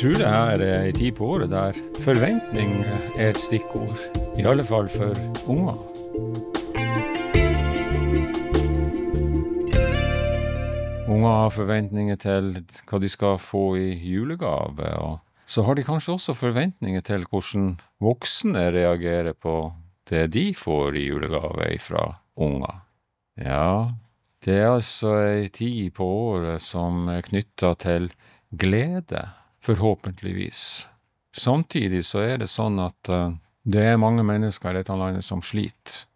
tid på året der forventning er et stikkord. I alle fall for unger. Unger har forventninger til hva de skal få i julegave, og så har de kanskje også forventninger til hvordan voksne reagerer på det de får i julegave fra unger. Ja, det er altså ei tid på året som er knytta til glede, forhåpentligvis. Samtidig så er det sånn at uh, det er mange mennesker i dette landet som sliter.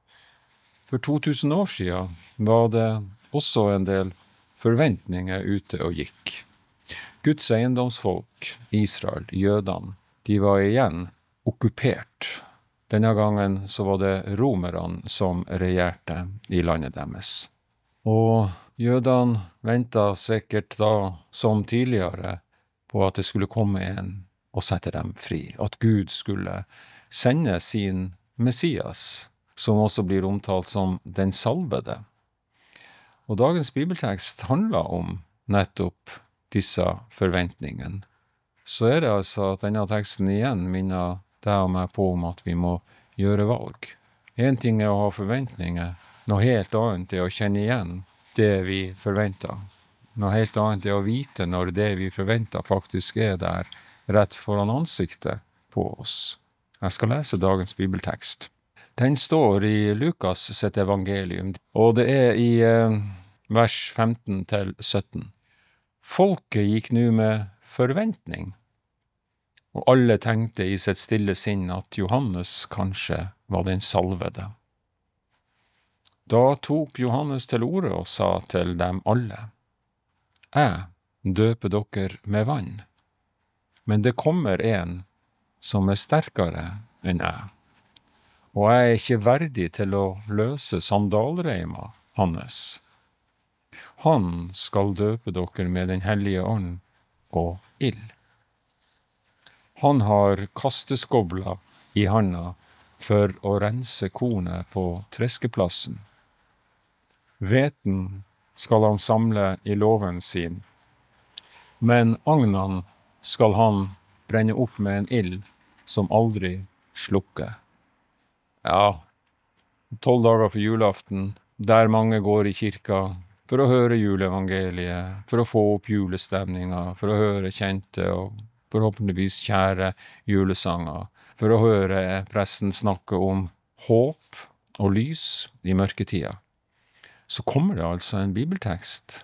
For 2000 år sia var det også en del forventninger ute og gikk. Guds eiendomsfolk, Israel, jødene, de var igjen okkupert. Denne gangen så var det romerne som regjerte i landet deres. Og jødene venta sikkert da, som tidligere, på at det skulle komme en og sette dem fri. At Gud skulle sende sin Messias, som også blir omtalt som den salvede. Og dagens bibeltekst handler om nettopp disse forventningene. Så er det altså at denne teksten igjen minner deg og meg på om at vi må gjøre valg. Én ting er å ha forventninger, noe helt annet er å kjenne igjen det vi forventer. Noe helt annet er å vite når det vi forventer, faktisk er der rett foran ansiktet på oss. Jeg skal lese dagens bibeltekst. Den står i Lukas sitt evangelium, og det er i eh, vers 15 til 17. Folket gikk nå med forventning, og alle tenkte i sitt stille sinn at Johannes kanskje var den salvede. Da tok Johannes til orde og sa til dem alle, Jeg døper dere med vann, men det kommer en som er sterkere enn jeg, og jeg er ikke verdig til å løse sandalreima hans. Han skal døpe dere med Den hellige ånd og ild. Han har kasteskovla i handa for å rense kornet på treskeplassen. Hveten skal han samle i låven sin, men agnene skal han brenne opp med en ild som aldri slukker. Ja, tolv dager for julaften, der mange går i kirka for å høre juleevangeliet, for å få opp julestemninga, for å høre kjente og forhåpentligvis kjære julesanger, for å høre presten snakke om håp og lys i mørketida. Så kommer det altså en bibeltekst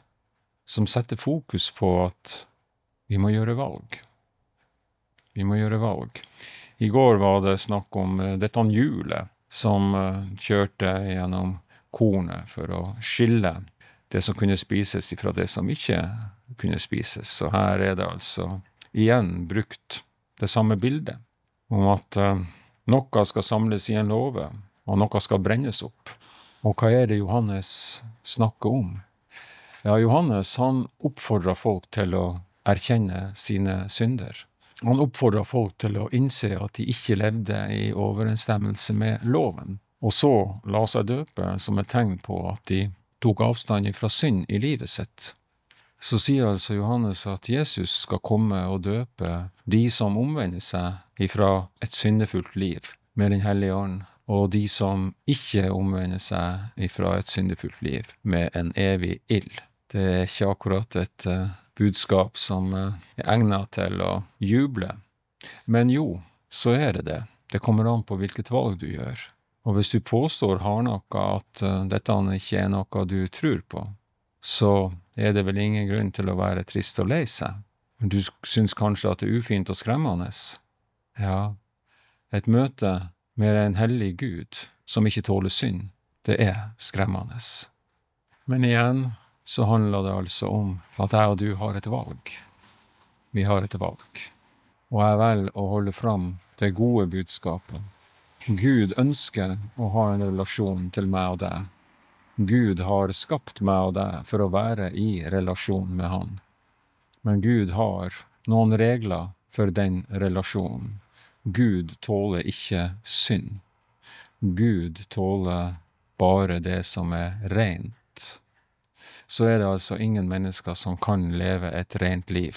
som setter fokus på at vi må gjøre valg. Vi må gjøre valg. I går var det snakk om eh, dette hjulet som eh, kjørte gjennom kornet for å skille det som kunne spises, ifra det som ikke kunne spises. Så her er det altså igjen brukt det samme bildet, om at uh, noe skal samles i en låve, og noe skal brennes opp. Og hva er det Johannes snakker om? Ja, Johannes han oppfordrer folk til å erkjenne sine synder. Han oppfordrer folk til å innse at de ikke levde i overensstemmelse med loven, og så la seg døpe som et tegn på at de tok avstand fra synd i livet sitt, så sier altså Johannes at Jesus skal komme og døpe de som omvender seg ifra et syndefullt liv med Den hellige ånd, og de som ikke omvender seg ifra et syndefullt liv med en evig ild. Det er ikke akkurat et uh, budskap som uh, er egnet til å juble. Men jo, så er det det. Det kommer an på hvilket valg du gjør. Og hvis du påstår hardnakka at uh, dette ikke er noe du tror på, så er det vel ingen grunn til å være trist og lei seg. Du syns kanskje at det er ufint og skremmende? Ja, et møte med en hellig Gud som ikke tåler synd, det er skremmende. Men igjen så handler det altså om at jeg og du har et valg. Vi har et valg. Og jeg velger å holde fram det gode budskapet Gud ønsker å ha en relasjon til meg og deg. Gud har skapt meg og deg for å være i relasjon med Han. Men Gud har noen regler for den relasjonen. Gud tåler ikke synd. Gud tåler bare det som er rent. Så er det altså ingen mennesker som kan leve et rent liv.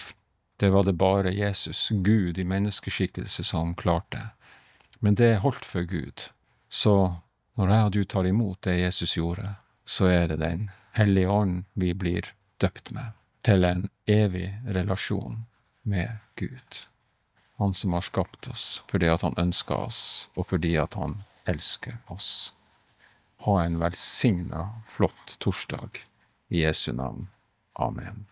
Det var det bare Jesus, Gud i menneskeskikkelse, som klarte. Men det holdt for Gud. Så når jeg og du tar imot det Jesus gjorde, så er det Den hellige ånd vi blir døpt med, til en evig relasjon med Gud han som har skapt oss, fordi at han ønsker oss, og fordi at han elsker oss. Ha en velsigna, flott torsdag. I Jesu navn. Amen.